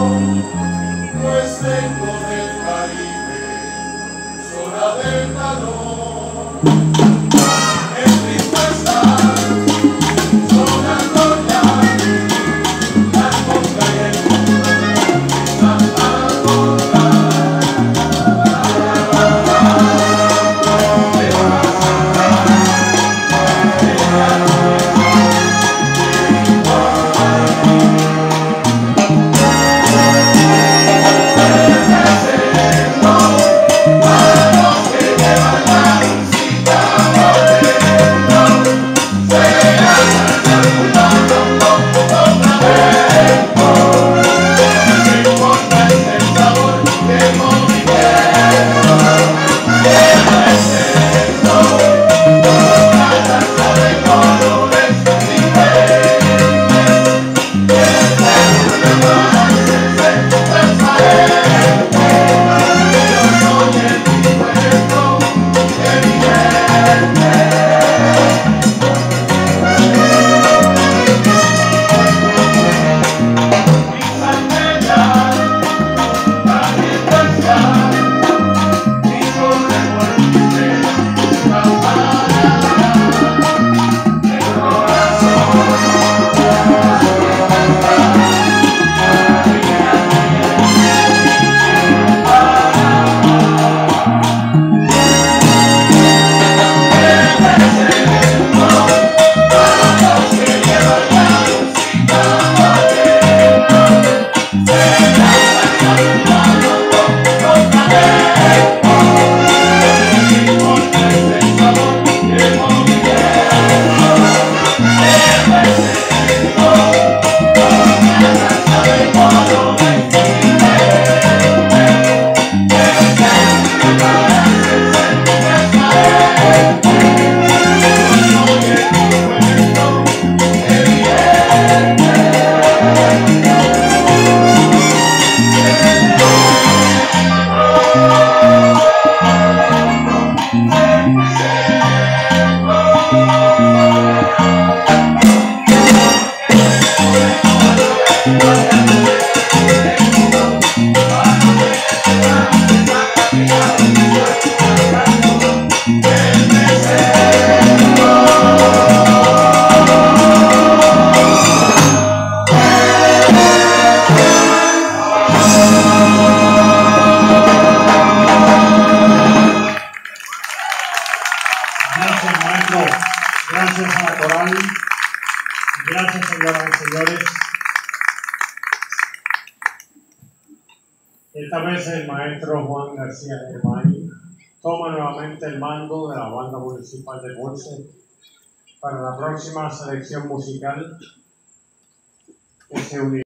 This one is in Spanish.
corazón, pues vengo del Caribe, zona del calor. Esta vez el maestro Juan García Germani toma nuevamente el mando de la banda municipal de Bolse para la próxima selección musical que se unirá.